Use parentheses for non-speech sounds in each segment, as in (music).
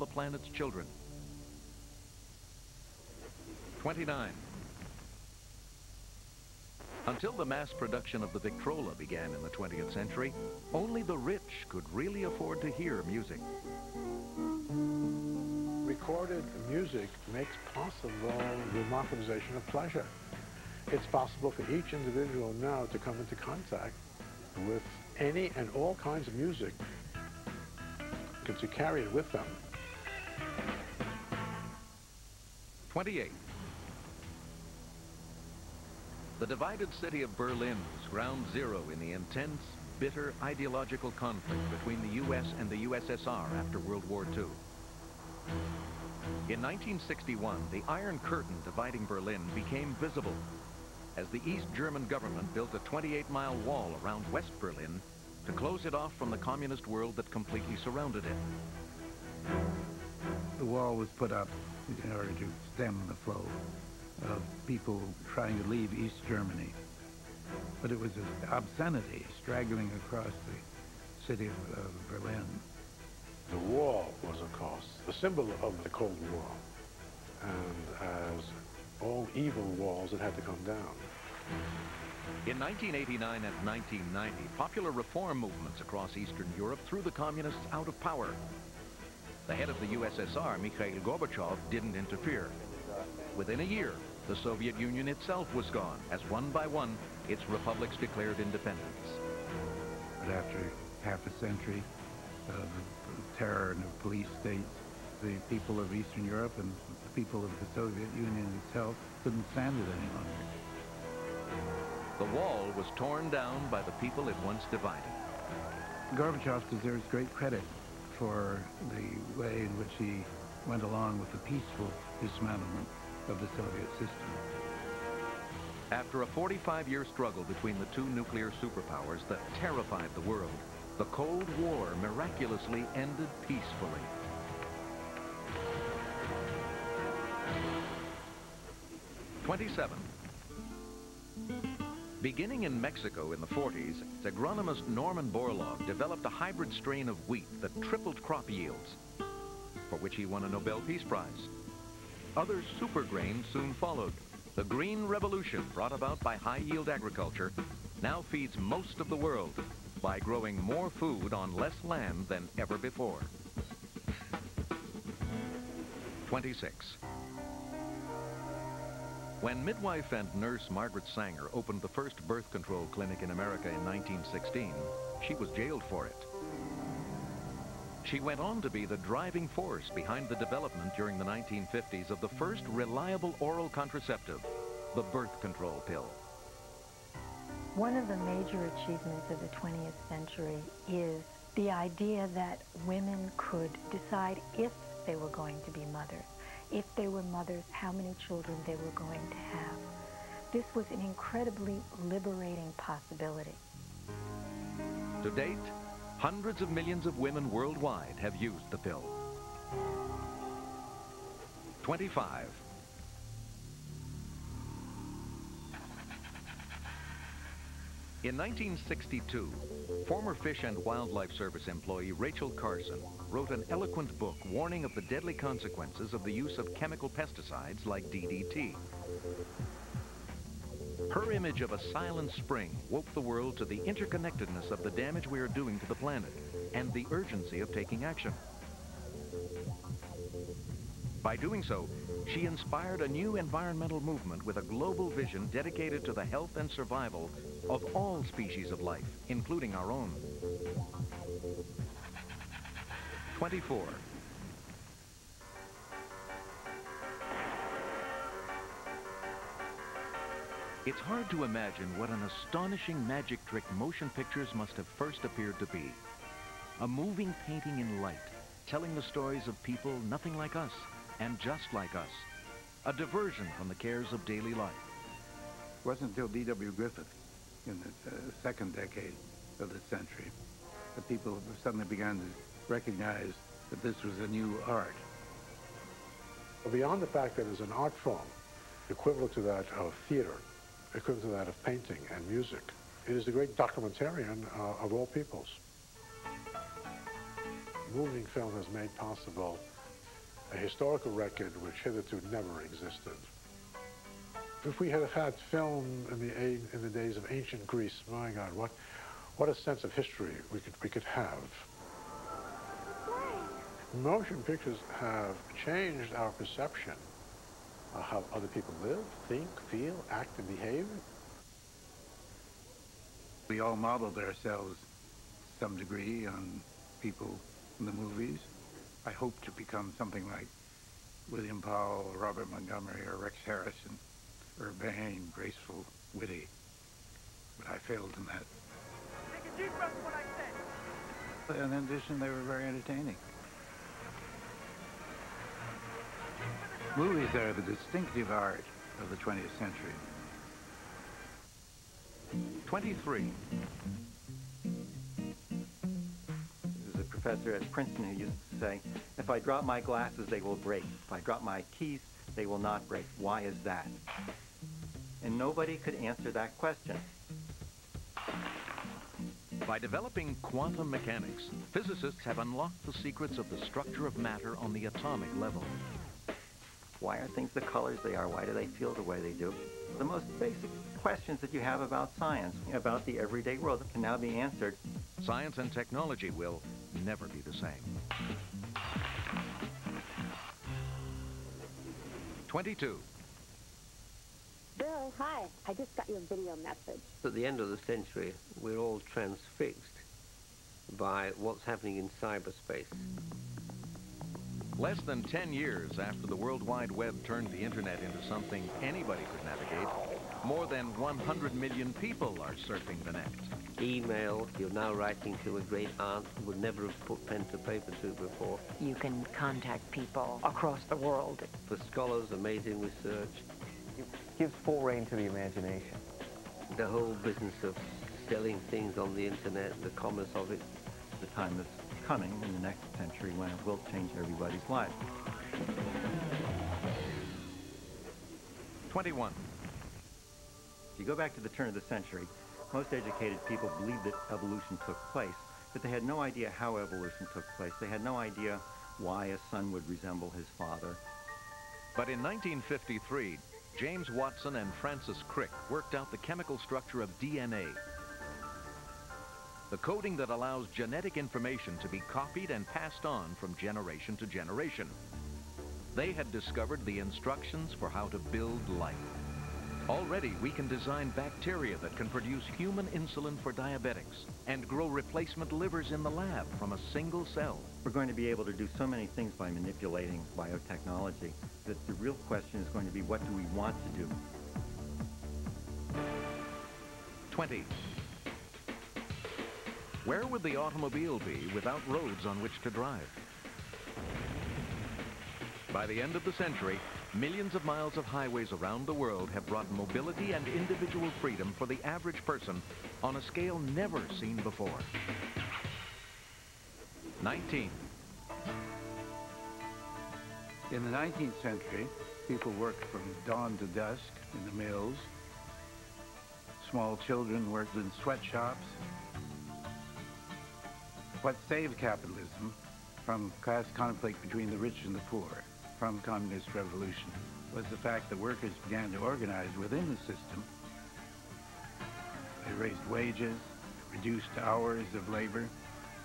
the planet's children. 29. Until the mass production of the Victrola began in the 20th century, only the rich could really afford to hear music. Recorded music makes possible the democratization of pleasure. It's possible for each individual now to come into contact with any and all kinds of music and to carry it with them. 28. The divided city of Berlin was ground zero in the intense, bitter ideological conflict between the U.S. and the USSR after World War II. In 1961, the Iron Curtain dividing Berlin became visible as the East German government built a 28-mile wall around West Berlin to close it off from the communist world that completely surrounded it. The wall was put up in order to stem the flow of people trying to leave East Germany. But it was an obscenity straggling across the city of, of Berlin. The wall was, of course, the symbol of the Cold War. And as all evil walls, it had to come down. In 1989 and 1990, popular reform movements across Eastern Europe threw the communists out of power. The head of the USSR, Mikhail Gorbachev, didn't interfere. Within a year, the Soviet Union itself was gone, as one by one, its republics declared independence. But after half a century of terror and of police states, the people of Eastern Europe and the people of the Soviet Union itself couldn't stand it any longer. The wall was torn down by the people it once divided. Gorbachev deserves great credit for the way in which he went along with the peaceful dismantlement of the Soviet system. After a 45-year struggle between the two nuclear superpowers that terrified the world, the Cold War miraculously ended peacefully. Twenty-seven. Beginning in Mexico in the 40s, agronomist Norman Borlaug developed a hybrid strain of wheat that tripled crop yields, for which he won a Nobel Peace Prize. Other super grains soon followed. The green revolution brought about by high-yield agriculture now feeds most of the world by growing more food on less land than ever before. 26. When midwife and nurse Margaret Sanger opened the first birth control clinic in America in 1916, she was jailed for it. She went on to be the driving force behind the development during the 1950s of the first reliable oral contraceptive, the birth control pill. One of the major achievements of the 20th century is the idea that women could decide if they were going to be mothers. If they were mothers, how many children they were going to have. This was an incredibly liberating possibility. To date, Hundreds of millions of women worldwide have used the pill. 25. In 1962, former Fish and Wildlife Service employee Rachel Carson wrote an eloquent book warning of the deadly consequences of the use of chemical pesticides like DDT. Her image of a silent spring woke the world to the interconnectedness of the damage we are doing to the planet and the urgency of taking action. By doing so, she inspired a new environmental movement with a global vision dedicated to the health and survival of all species of life, including our own. 24. It's hard to imagine what an astonishing magic trick motion pictures must have first appeared to be. A moving painting in light, telling the stories of people nothing like us and just like us. A diversion from the cares of daily life. It wasn't until D.W. Griffith in the uh, second decade of the century that people suddenly began to recognize that this was a new art. Beyond the fact that it's an art form, equivalent to that of theater, equivalent to that of painting and music. It is the great documentarian uh, of all peoples. Moving film has made possible a historical record which hitherto never existed. If we had had film in the, in the days of ancient Greece, my God, what, what a sense of history we could, we could have. Motion pictures have changed our perception of how other people live, think, feel, act, and behave. We all modeled ourselves to some degree on people in the movies. I hope to become something like William Powell, Robert Montgomery, or Rex Harrison, urbane, graceful, witty. But I failed in that. Take a deep breath when I say. In addition, they were very entertaining. Movies are the distinctive art of the 20th century. 23. There's a professor at Princeton who used to say, if I drop my glasses, they will break. If I drop my keys, they will not break. Why is that? And nobody could answer that question. By developing quantum mechanics, physicists have unlocked the secrets of the structure of matter on the atomic level. Why are things the colors they are? Why do they feel the way they do? The most basic questions that you have about science, about the everyday world, can now be answered. Science and technology will never be the same. 22. Bill, hi. I just got your video message. At the end of the century, we're all transfixed by what's happening in cyberspace. Less than 10 years after the World Wide Web turned the internet into something anybody could navigate, more than 100 million people are surfing the net. Email, you're now writing to a great aunt who would never have put pen to paper to before. You can contact people across the world. For scholars, amazing research. It gives full rein to the imagination. The whole business of selling things on the internet, the commerce of it. The time is coming in the next century when it will change everybody's life. 21. If you go back to the turn of the century, most educated people believed that evolution took place, but they had no idea how evolution took place. They had no idea why a son would resemble his father. But in 1953, James Watson and Francis Crick worked out the chemical structure of DNA the coding that allows genetic information to be copied and passed on from generation to generation. They had discovered the instructions for how to build life. Already, we can design bacteria that can produce human insulin for diabetics and grow replacement livers in the lab from a single cell. We're going to be able to do so many things by manipulating biotechnology that the real question is going to be what do we want to do? 20. Where would the automobile be without roads on which to drive? By the end of the century, millions of miles of highways around the world have brought mobility and individual freedom for the average person on a scale never seen before. 19. In the 19th century, people worked from dawn to dusk in the mills. Small children worked in sweatshops what saved capitalism from class conflict between the rich and the poor from communist revolution was the fact that workers began to organize within the system. They raised wages, reduced hours of labor,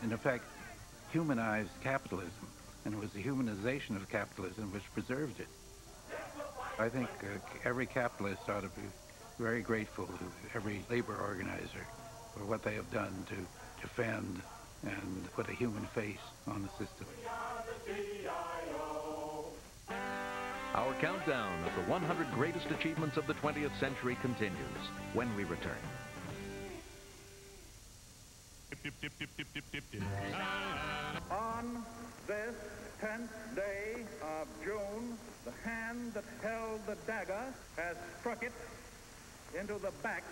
and in effect humanized capitalism, and it was the humanization of capitalism which preserved it. I think uh, every capitalist ought to be very grateful to every labor organizer for what they have done to defend and put a human face on the system. Our countdown of the 100 greatest achievements of the 20th century continues when we return. On this 10th day of June, the hand that held the dagger has struck it into the back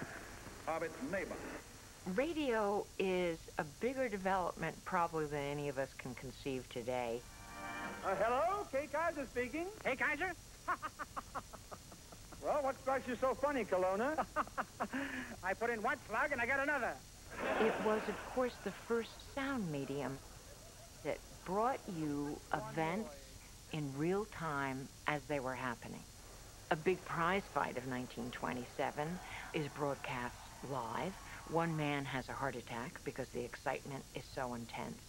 of its neighbor. Radio is a bigger development probably than any of us can conceive today. Uh, hello, Kay Kyser speaking. Hey, Kaiser? (laughs) well, what strikes you so funny, Kelowna? (laughs) I put in one slug and I got another. It was, of course, the first sound medium that brought you events in real time as they were happening. A big prize fight of 1927 is broadcast live. One man has a heart attack because the excitement is so intense.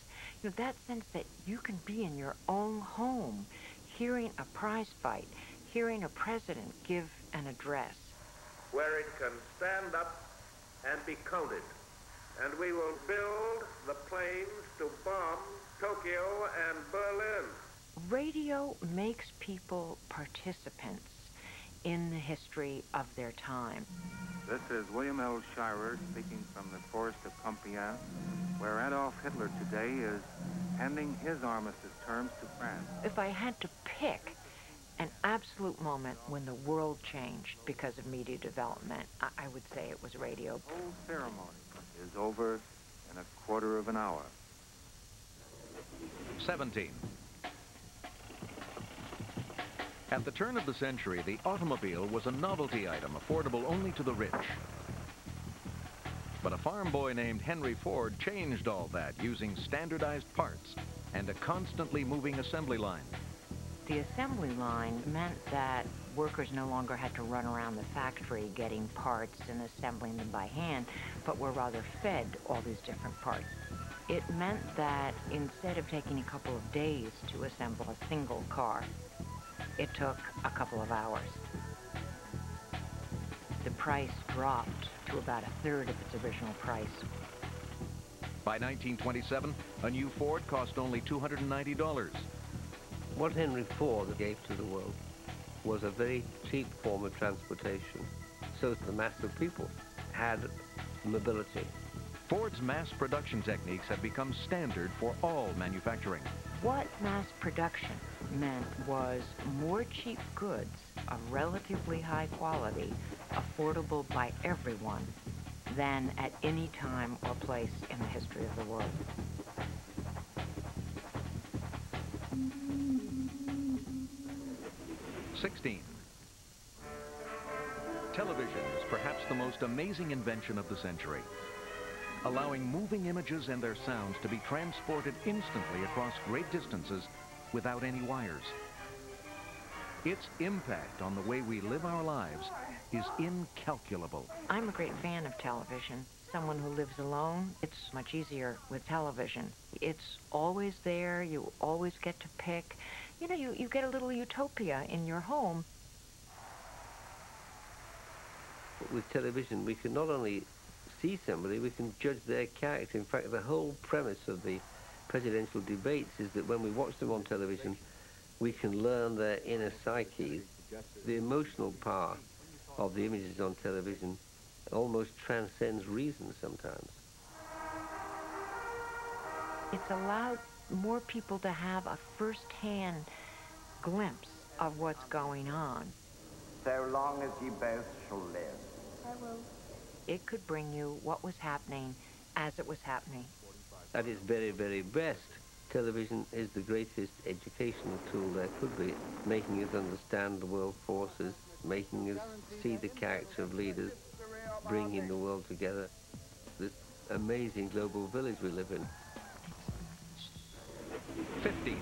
You know, that sense that you can be in your own home, hearing a prize fight, hearing a president give an address. Where it can stand up and be counted. And we will build the planes to bomb Tokyo and Berlin. Radio makes people participants in the history of their time. This is William L. Shirer speaking from the forest of Compiègne, where Adolf Hitler today is handing his armistice terms to France. If I had to pick an absolute moment when the world changed because of media development, I, I would say it was radio. The whole ceremony is over in a quarter of an hour. 17. At the turn of the century, the automobile was a novelty item affordable only to the rich. But a farm boy named Henry Ford changed all that using standardized parts and a constantly moving assembly line. The assembly line meant that workers no longer had to run around the factory getting parts and assembling them by hand, but were rather fed all these different parts. It meant that instead of taking a couple of days to assemble a single car, it took a couple of hours. The price dropped to about a third of its original price. By 1927, a new Ford cost only $290. What Henry Ford gave to the world was a very cheap form of transportation, so that the mass of people had mobility. Ford's mass production techniques have become standard for all manufacturing. What mass production meant was more cheap goods of relatively high quality, affordable by everyone, than at any time or place in the history of the world. Sixteen. Television is perhaps the most amazing invention of the century allowing moving images and their sounds to be transported instantly across great distances without any wires. Its impact on the way we live our lives is incalculable. I'm a great fan of television. Someone who lives alone, it's much easier with television. It's always there. You always get to pick. You know, you, you get a little utopia in your home. With television, we can not only see somebody, we can judge their character. In fact, the whole premise of the presidential debates is that when we watch them on television, we can learn their inner psyche. The emotional power of the images on television almost transcends reason sometimes. It's allowed more people to have a first-hand glimpse of what's going on. So long as you both shall live. I will it could bring you what was happening as it was happening. At its very, very best, television is the greatest educational tool there could be, making us understand the world forces, making us see the character of leaders, bringing the world together. This amazing global village we live in. 50.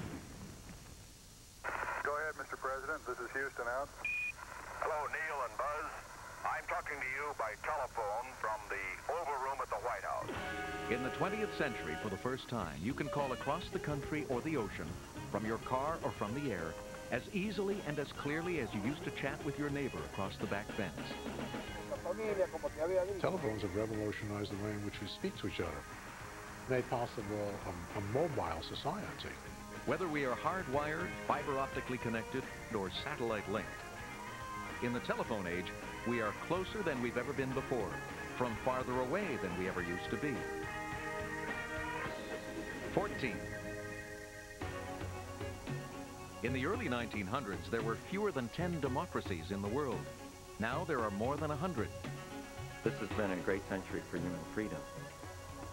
Go ahead, Mr. President. This is Houston out. Hello, Neil and Buzz. I'm talking to you by telephone from the Oval Room at the White House. In the 20th century, for the first time, you can call across the country or the ocean, from your car or from the air, as easily and as clearly as you used to chat with your neighbor across the back fence. Telephones have revolutionized the way in which we speak to each other, made possible a, a mobile society. Whether we are hardwired, fiber optically connected, or satellite linked. In the telephone age, we are closer than we've ever been before, from farther away than we ever used to be. 14. In the early 1900s, there were fewer than 10 democracies in the world. Now there are more than 100. This has been a great century for human freedom.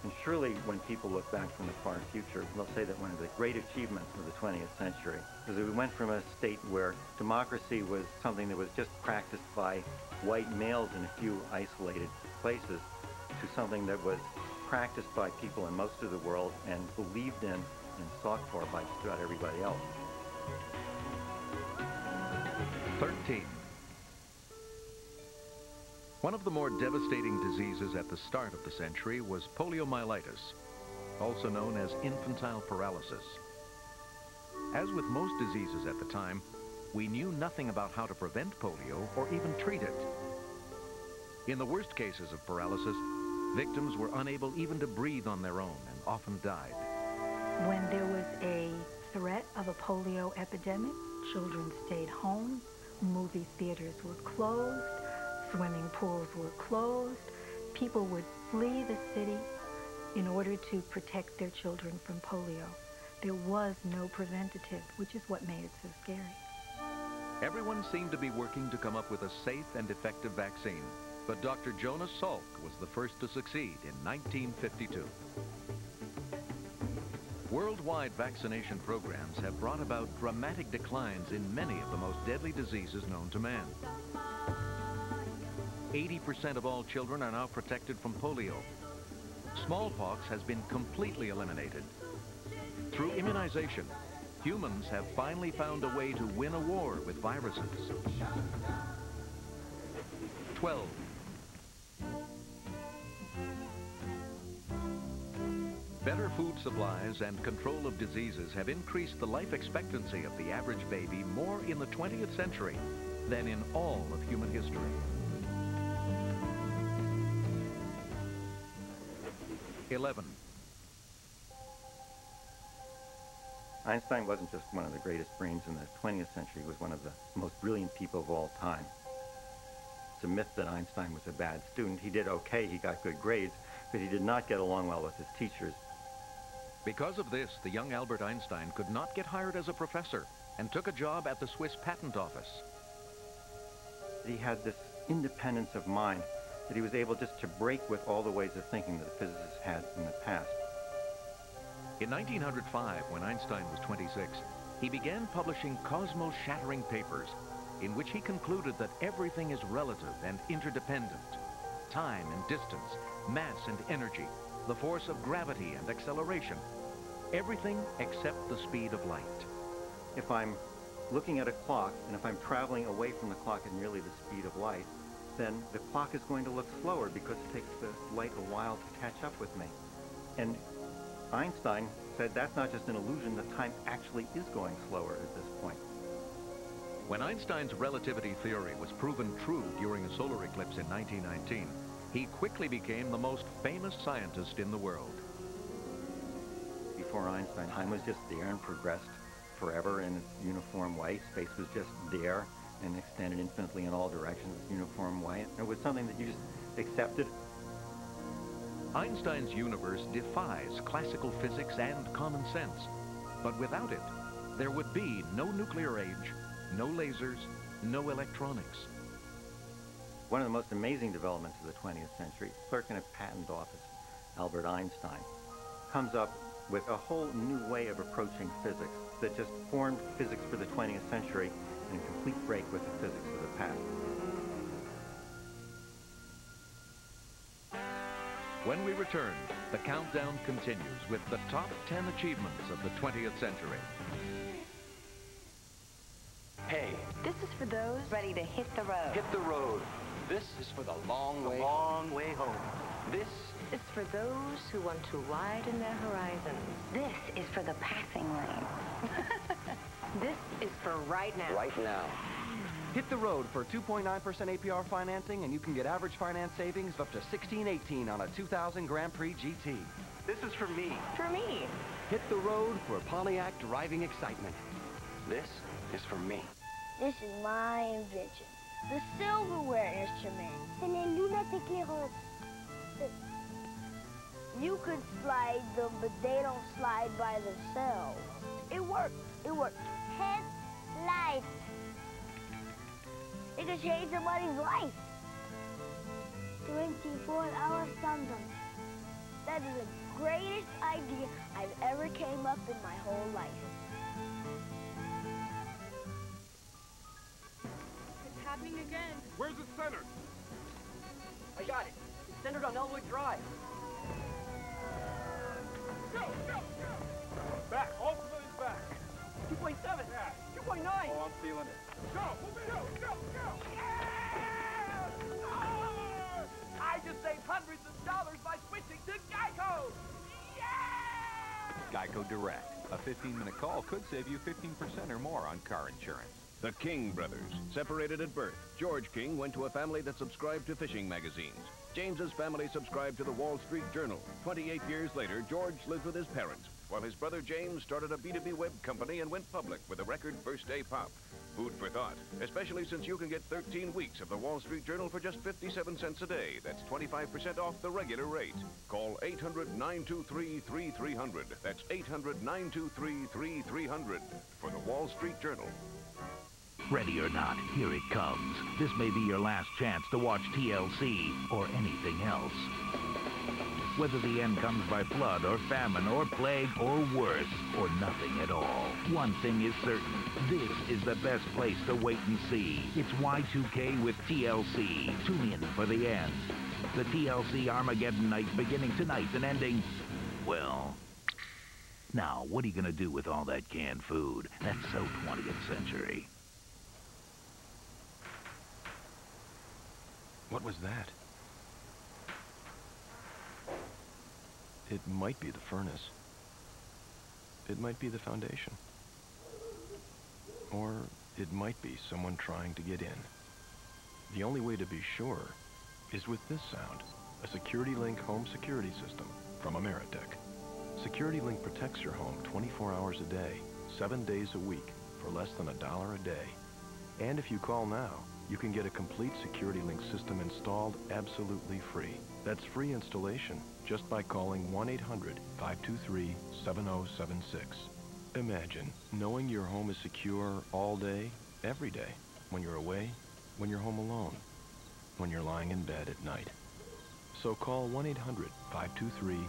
And surely when people look back from the far future, they'll say that one of the great achievements of the 20th century is that we went from a state where democracy was something that was just practiced by white males in a few isolated places to something that was practiced by people in most of the world and believed in and sought for by just about everybody else. 13. One of the more devastating diseases at the start of the century was poliomyelitis, also known as infantile paralysis. As with most diseases at the time, we knew nothing about how to prevent polio or even treat it. In the worst cases of paralysis, victims were unable even to breathe on their own and often died. When there was a threat of a polio epidemic, children stayed home, movie theaters were closed, swimming pools were closed, people would flee the city in order to protect their children from polio. There was no preventative, which is what made it so scary. Everyone seemed to be working to come up with a safe and effective vaccine, but Dr. Jonas Salk was the first to succeed in 1952. Worldwide vaccination programs have brought about dramatic declines in many of the most deadly diseases known to man. 80% of all children are now protected from polio. Smallpox has been completely eliminated. Through immunization, humans have finally found a way to win a war with viruses. 12. Better food supplies and control of diseases have increased the life expectancy of the average baby more in the 20th century than in all of human history. 11. Einstein wasn't just one of the greatest brains in the 20th century, he was one of the most brilliant people of all time. It's a myth that Einstein was a bad student. He did okay, he got good grades, but he did not get along well with his teachers. Because of this, the young Albert Einstein could not get hired as a professor and took a job at the Swiss Patent Office. He had this independence of mind that he was able just to break with all the ways of thinking that the physicists had in the past. In 1905, when Einstein was 26, he began publishing cosmos-shattering papers in which he concluded that everything is relative and interdependent. Time and distance, mass and energy, the force of gravity and acceleration. Everything except the speed of light. If I'm looking at a clock, and if I'm traveling away from the clock at nearly the speed of light, then the clock is going to look slower because it takes the light a while to catch up with me. And Einstein said that's not just an illusion, the time actually is going slower at this point. When Einstein's relativity theory was proven true during a solar eclipse in 1919, he quickly became the most famous scientist in the world. Before Einstein, time was just there and progressed forever in its uniform way. Space was just there and extended infinitely in all directions its uniform way. It was something that you just accepted Einstein's universe defies classical physics and common sense. But without it, there would be no nuclear age, no lasers, no electronics. One of the most amazing developments of the 20th century, clerk in a patent office, Albert Einstein, comes up with a whole new way of approaching physics that just formed physics for the 20th century in a complete break with the physics of the past. When we return, the countdown continues with the top 10 achievements of the 20th century. Hey. This is for those ready to hit the road. Hit the road. This is for the long the way long home. way home. This is for those who want to widen their horizons. This is for the passing lane. (laughs) this is for right now. Right now. Hit the road for 2.9% APR financing, and you can get average finance savings of up to 1618 on a 2000 Grand Prix GT. This is for me. For me. Hit the road for Pontiac driving excitement. This is for me. This is my invention. The silverware instrument. C'est les lunettes éclaireuses. You could slide them, but they don't slide by themselves. It works. It works. Headlights. It could change somebody's life. 24-hour Samsung. That is the greatest idea I've ever came up in my whole life. It's happening again. Where's it centered? I got it. It's centered on Elwood Drive. Feeling it. Go, go, go, go! I just saved hundreds of dollars by switching to Geico! Geico Direct. A 15-minute call could save you 15% or more on car insurance. The King brothers, separated at birth. George King went to a family that subscribed to fishing magazines. James's family subscribed to the Wall Street Journal. 28 years later, George lived with his parents, while his brother James started a B2B web company and went public with a record first day pop. Food for thought, especially since you can get 13 weeks of the Wall Street Journal for just 57 cents a day. That's 25% off the regular rate. Call 800-923-3300. That's 800-923-3300 for the Wall Street Journal. Ready or not, here it comes. This may be your last chance to watch TLC or anything else. Whether the end comes by flood or famine or plague or worse or nothing at all, one thing is certain. This is the best place to wait and see. It's Y2K with TLC. Tune in for the end. The TLC Armageddon night beginning tonight and ending, well... Now, what are you going to do with all that canned food? That's so 20th century. What was that? It might be the furnace. It might be the foundation. Or it might be someone trying to get in. The only way to be sure is with this sound, a Security Link home security system from Ameritech. Security Link protects your home 24 hours a day, 7 days a week, for less than a dollar a day. And if you call now, you can get a complete Security Link system installed absolutely free. That's free installation just by calling 1-800-523-7076. Imagine knowing your home is secure all day, every day, when you're away, when you're home alone, when you're lying in bed at night. So call 1-800-523-7076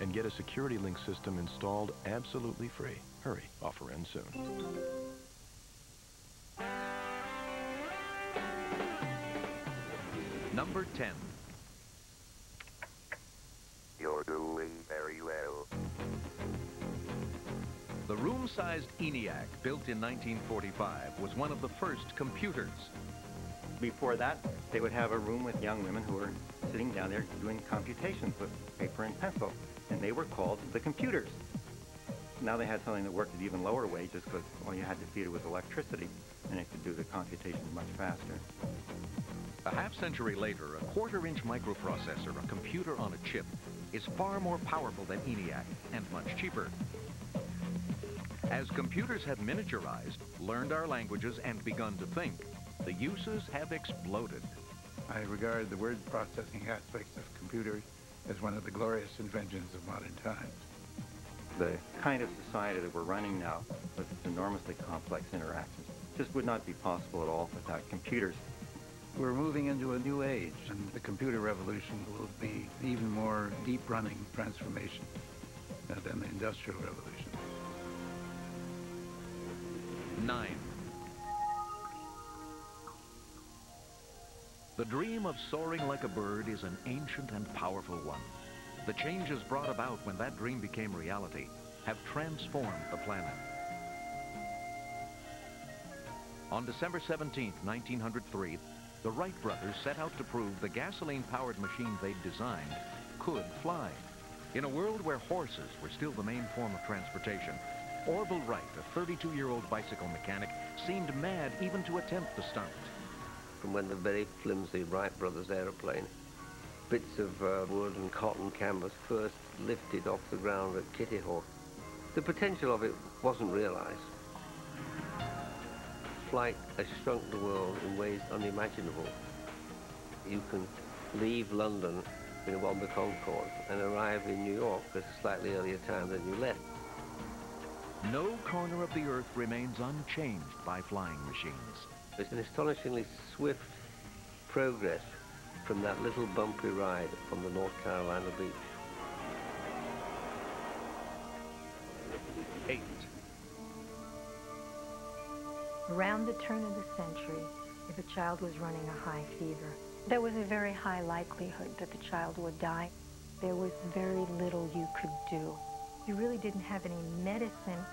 and get a Security Link system installed absolutely free. Hurry, offer ends soon. Number 10. You're doing very well. The room-sized ENIAC, built in 1945, was one of the first computers. Before that, they would have a room with young women who were sitting down there doing computations with paper and pencil, and they were called the computers. Now they had something that worked at even lower wages because all you had to feed it was electricity, and it could do the computations much faster. A half century later, a quarter-inch microprocessor, a computer on a chip, is far more powerful than ENIAC and much cheaper. As computers have miniaturized, learned our languages, and begun to think, the uses have exploded. I regard the word processing aspects of computers as one of the glorious inventions of modern times. The kind of society that we're running now, with its enormously complex interactions, just would not be possible at all without computers. We're moving into a new age, and the computer revolution will be even more deep-running transformation uh, than the industrial revolution. Nine. The dream of soaring like a bird is an ancient and powerful one. The changes brought about when that dream became reality have transformed the planet. On December 17, 1903, the Wright brothers set out to prove the gasoline-powered machine they'd designed could fly. In a world where horses were still the main form of transportation, Orville Wright, a 32-year-old bicycle mechanic, seemed mad even to attempt the stunt. From when the very flimsy Wright brothers aeroplane, bits of uh, wood and cotton canvas first lifted off the ground at Kitty Hawk, the potential of it wasn't realized. Flight has shrunk the world in ways unimaginable. You can leave London in a Womber Concorde and arrive in New York at a slightly earlier time than you left. No corner of the Earth remains unchanged by flying machines. It's an astonishingly swift progress from that little bumpy ride on the North Carolina beach. Eight. Around the turn of the century, if a child was running a high fever, there was a very high likelihood that the child would die. There was very little you could do. You really didn't have any medicine.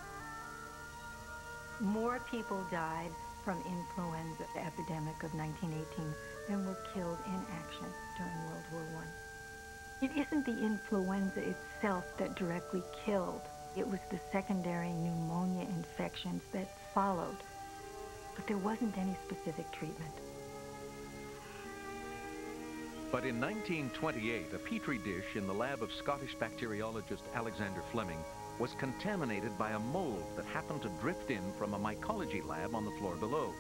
More people died from influenza epidemic of 1918 than were killed in action during World War I. It isn't the influenza itself that directly killed. It was the secondary pneumonia infections that followed. But there wasn't any specific treatment. But in 1928, a petri dish in the lab of Scottish bacteriologist Alexander Fleming was contaminated by a mold that happened to drift in from a mycology lab on the floor below.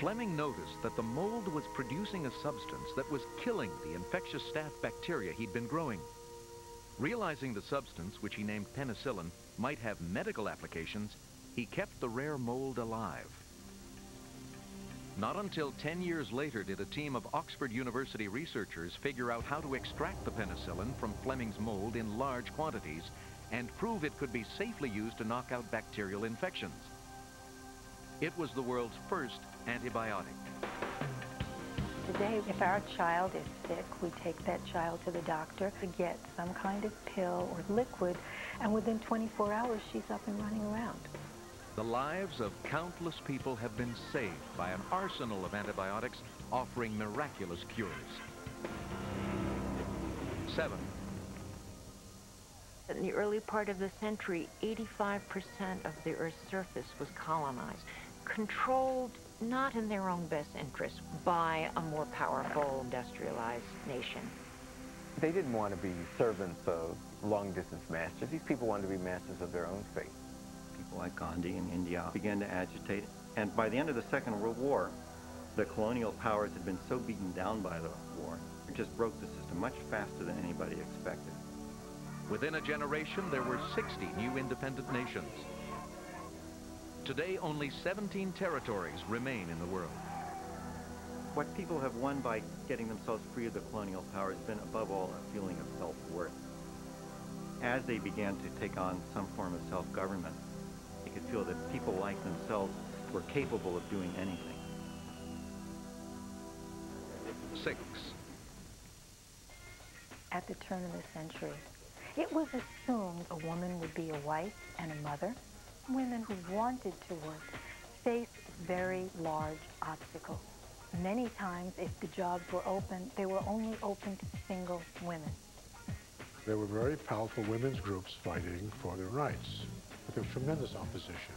Fleming noticed that the mold was producing a substance that was killing the infectious staph bacteria he'd been growing. Realizing the substance, which he named penicillin, might have medical applications, he kept the rare mold alive. Not until 10 years later did a team of Oxford University researchers figure out how to extract the penicillin from Fleming's mold in large quantities and prove it could be safely used to knock out bacterial infections. It was the world's first antibiotic. Today, if our child is sick, we take that child to the doctor to get some kind of pill or liquid, and within 24 hours, she's up and running around. The lives of countless people have been saved by an arsenal of antibiotics offering miraculous cures. Seven. In the early part of the century, 85% of the Earth's surface was colonized, controlled not in their own best interest by a more powerful industrialized nation. They didn't want to be servants of long-distance masters. These people wanted to be masters of their own fate. Like Gandhi in India began to agitate. And by the end of the Second World War, the colonial powers had been so beaten down by the war, it just broke the system much faster than anybody expected. Within a generation, there were 60 new independent nations. Today, only 17 territories remain in the world. What people have won by getting themselves free of the colonial power has been, above all, a feeling of self-worth. As they began to take on some form of self-government, they could feel that people like themselves were capable of doing anything. Six. At the turn of the century, it was assumed a woman would be a wife and a mother. Women who wanted to work faced very large obstacles. Many times, if the jobs were open, they were only open to single women. There were very powerful women's groups fighting for their rights, but there was tremendous opposition.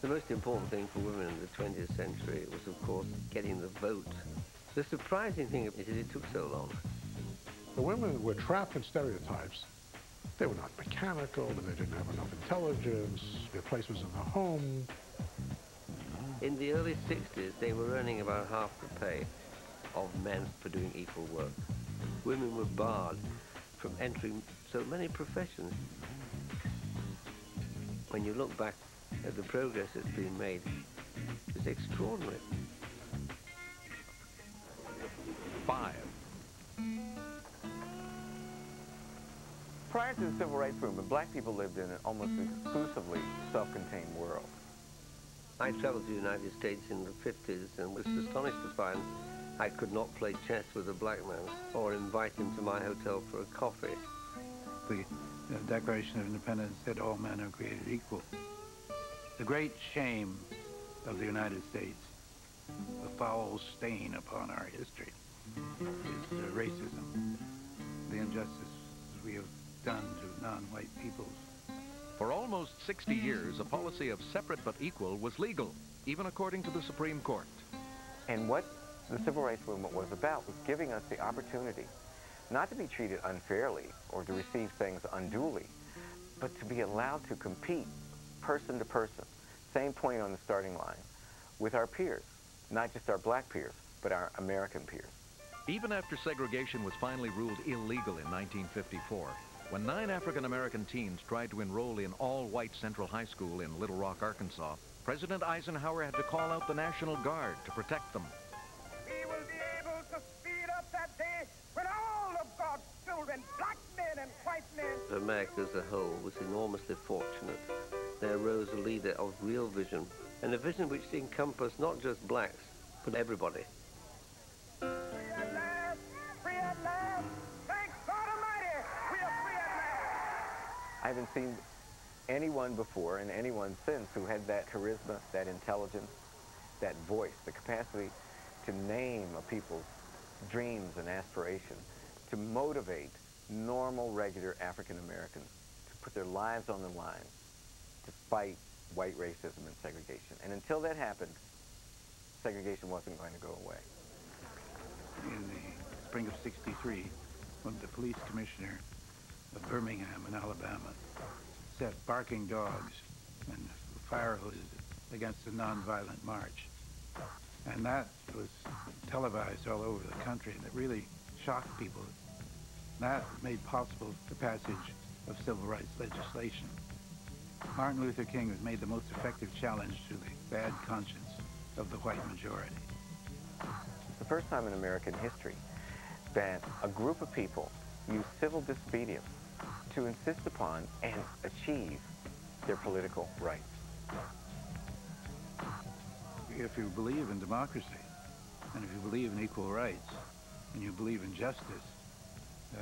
The most important thing for women in the 20th century was, of course, getting the vote. The surprising thing is that it took so long. The women were trapped in stereotypes. They were not mechanical, they didn't have enough intelligence, their place was in the home. In the early 60s, they were earning about half the pay of men for doing equal work. Women were barred from entering so many professions. When you look back at the progress that's been made, it's extraordinary. Five. Prior to the Civil Rights Movement, black people lived in an almost exclusively self-contained world. I traveled to the United States in the 50s and was astonished to find I could not play chess with a black man or invite him to my hotel for a coffee. The uh, Declaration of Independence said all men are created equal. The great shame of the United States, the foul stain upon our history, is uh, racism, the injustice we have done to non-white peoples. For almost 60 years, a policy of separate but equal was legal, even according to the Supreme Court. And what the Civil Rights Movement was about was giving us the opportunity not to be treated unfairly or to mm. receive things unduly, but to be allowed to compete person to person, same point on the starting line, with our peers, not just our black peers, but our American peers. Even after segregation was finally ruled illegal in 1954, when nine African-American teens tried to enroll in all-white Central High School in Little Rock, Arkansas, President Eisenhower had to call out the National Guard to protect them. America as a whole was enormously fortunate. There rose a leader of real vision, and a vision which encompassed not just blacks, but everybody. I haven't seen anyone before and anyone since who had that charisma, that intelligence, that voice, the capacity to name a people's dreams and aspirations, to motivate normal, regular African Americans to put their lives on the line to fight white racism and segregation. And until that happened, segregation wasn't going to go away. In the spring of 63, when the police commissioner of Birmingham in Alabama set barking dogs and fire hoses against a nonviolent march. And that was televised all over the country, and it really shocked people. That made possible the passage of civil rights legislation. Martin Luther King has made the most effective challenge to the bad conscience of the white majority. It's the first time in American history that a group of people used civil disobedience to insist upon and achieve their political rights. If you believe in democracy, and if you believe in equal rights, and you believe in justice,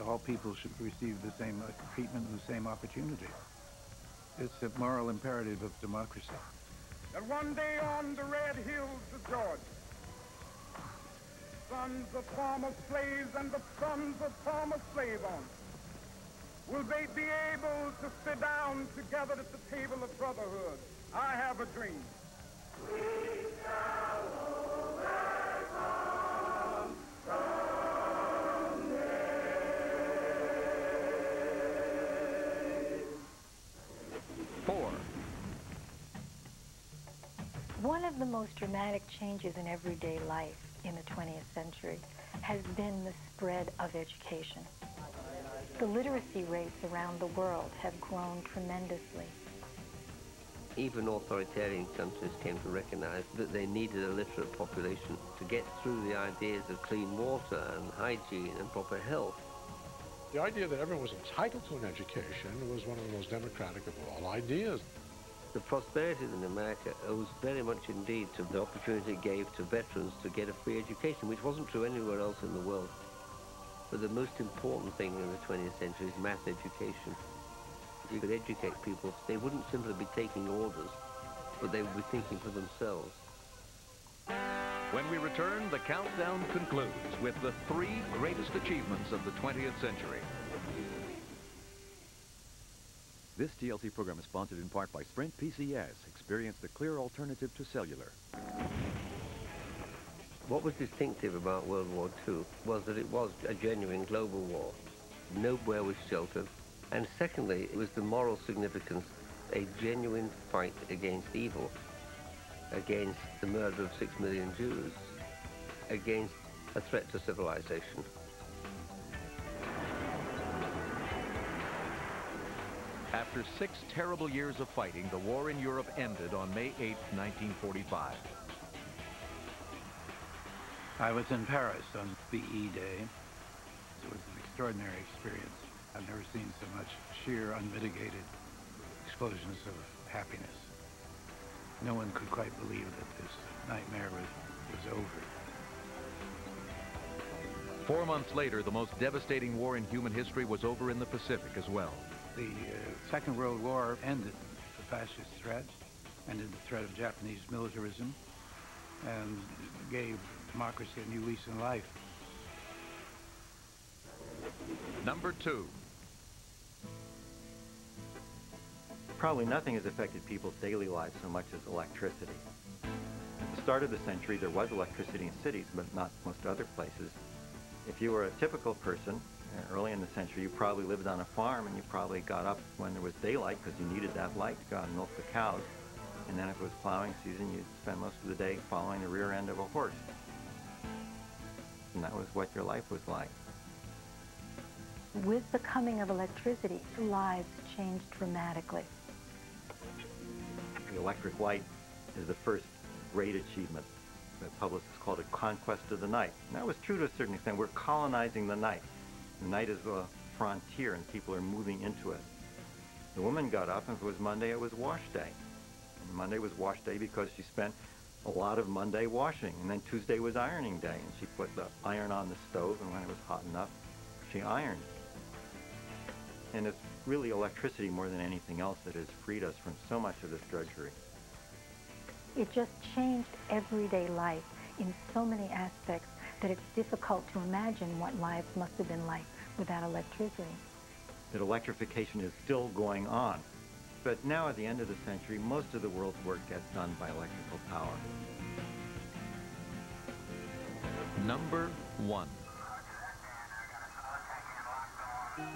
all people should receive the same uh, treatment and the same opportunity. It's a moral imperative of democracy. That one day on the red hills of Georgia, sons of former slaves and the sons of former slave owners will they be able to sit down together at the table of brotherhood. I have a dream. Of the most dramatic changes in everyday life in the 20th century has been the spread of education. The literacy rates around the world have grown tremendously. Even authoritarian countries came to recognize that they needed a literate population to get through the ideas of clean water and hygiene and proper health. The idea that everyone was entitled to an education was one of the most democratic of all ideas. The prosperity in America owes very much indeed to the opportunity it gave to veterans to get a free education, which wasn't true anywhere else in the world. But the most important thing in the 20th century is mass education. If you could educate people, they wouldn't simply be taking orders, but they would be thinking for themselves. When we return, the countdown concludes with the three greatest achievements of the 20th century. This TLC program is sponsored in part by Sprint PCS. Experience the clear alternative to cellular. What was distinctive about World War II was that it was a genuine global war. Nowhere was sheltered. And secondly, it was the moral significance, a genuine fight against evil, against the murder of six million Jews, against a threat to civilization. After six terrible years of fighting, the war in Europe ended on May 8, 1945. I was in Paris on VE Day. It was an extraordinary experience. I've never seen so much sheer, unmitigated explosions of happiness. No one could quite believe that this nightmare was, was over. Four months later, the most devastating war in human history was over in the Pacific as well. The uh, Second World War ended the fascist threat, ended the threat of Japanese militarism, and gave democracy a new lease in life. Number two. Probably nothing has affected people's daily lives so much as electricity. At the start of the century, there was electricity in cities, but not most other places. If you were a typical person, early in the century, you probably lived on a farm and you probably got up when there was daylight because you needed that light to go out and milk the cows. And then if it was plowing season, you'd spend most of the day following the rear end of a horse. And that was what your life was like. With the coming of electricity, lives changed dramatically. The electric light is the first great achievement. The publicists called it conquest of the night. And that was true to a certain extent. We're colonizing the night. The night is the frontier and people are moving into it. The woman got up and if it was Monday, it was wash day. And Monday was wash day because she spent a lot of Monday washing. And then Tuesday was ironing day. And she put the iron on the stove and when it was hot enough, she ironed. And it's really electricity more than anything else that has freed us from so much of this drudgery. It just changed everyday life in so many aspects that it's difficult to imagine what lives must have been like without electricity. That electrification is still going on. But now at the end of the century, most of the world's work gets done by electrical power. Number one.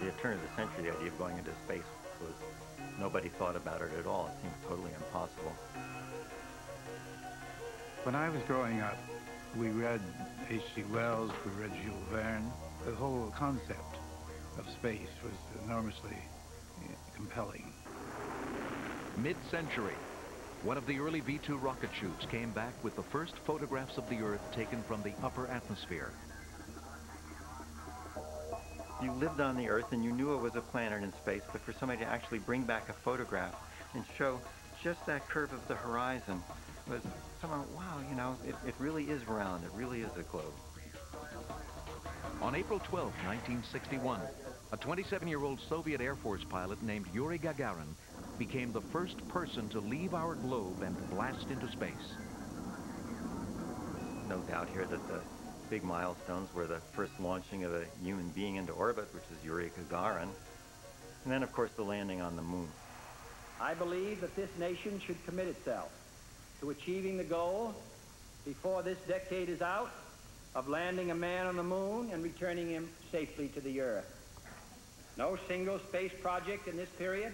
The turn of the century, the idea of going into space was, nobody thought about it at all. It seemed totally impossible. When I was growing up, we read H.G. Wells, we read Jules Verne. The whole concept of space was enormously eh, compelling. Mid-century, one of the early V-2 rocket shoots came back with the first photographs of the Earth taken from the upper atmosphere. You lived on the Earth and you knew it was a planet in space, but for somebody to actually bring back a photograph and show just that curve of the horizon was somehow, wow, you know, it, it really is round. It really is a globe. On April 12, 1961, a 27-year-old Soviet Air Force pilot named Yuri Gagarin became the first person to leave our globe and blast into space. No doubt here that the big milestones were the first launching of a human being into orbit, which is Yuri Gagarin, and then, of course, the landing on the moon. I believe that this nation should commit itself to achieving the goal before this decade is out of landing a man on the moon and returning him safely to the Earth. No single space project in this period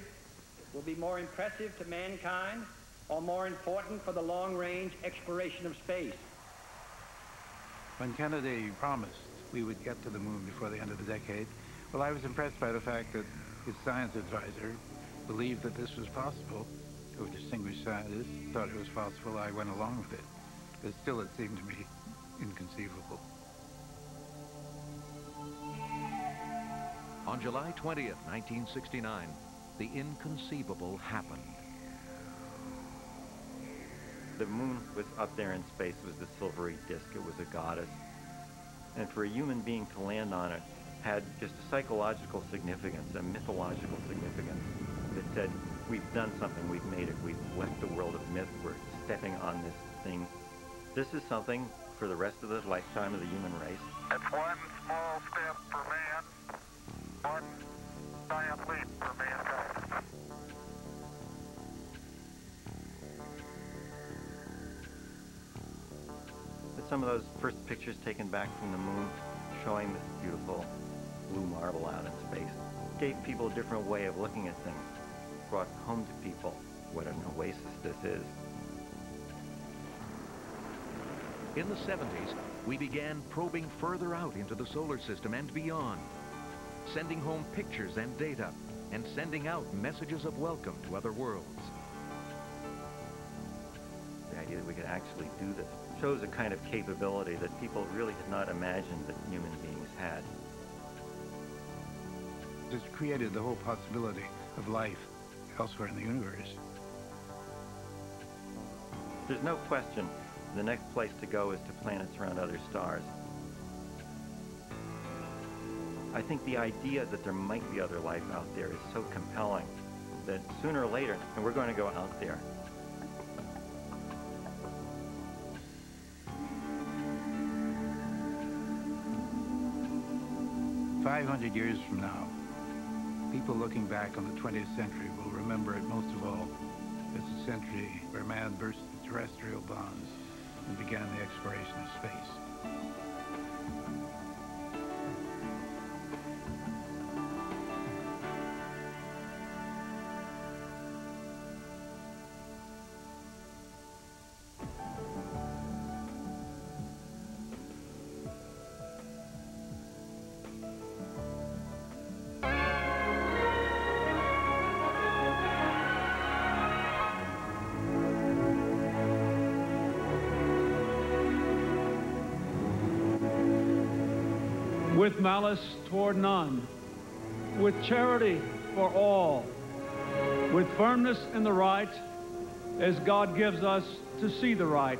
will be more impressive to mankind or more important for the long-range exploration of space. When Kennedy promised we would get to the moon before the end of the decade, well, I was impressed by the fact that his science advisor believed that this was possible. A distinguished scientist thought it was possible. I went along with it. But still, it seemed to me inconceivable. On July 20th, 1969, the inconceivable happened. The moon was up there in space. It was the silvery disk. It was a goddess. And for a human being to land on it had just a psychological significance, a mythological significance that said, we've done something, we've made it, we've left the world of myth, we're stepping on this thing. This is something for the rest of the lifetime of the human race. It's one small step for man, one giant leap for mankind. Some of those first pictures taken back from the moon showing this beautiful blue marble out in space gave people a different way of looking at things, brought home to people what an oasis this is. In the 70s, we began probing further out into the solar system and beyond, sending home pictures and data, and sending out messages of welcome to other worlds. The idea that we could actually do this shows a kind of capability that people really had not imagined that human beings had. It's created the whole possibility of life elsewhere in the universe. There's no question the next place to go is to planets around other stars. I think the idea that there might be other life out there is so compelling that sooner or later, and we're going to go out there. Five hundred years from now, people looking back on the 20th century will remember it most of all as a century where man burst the terrestrial bonds and began the exploration of space. Malice toward none, with charity for all, with firmness in the right, as God gives us to see the right.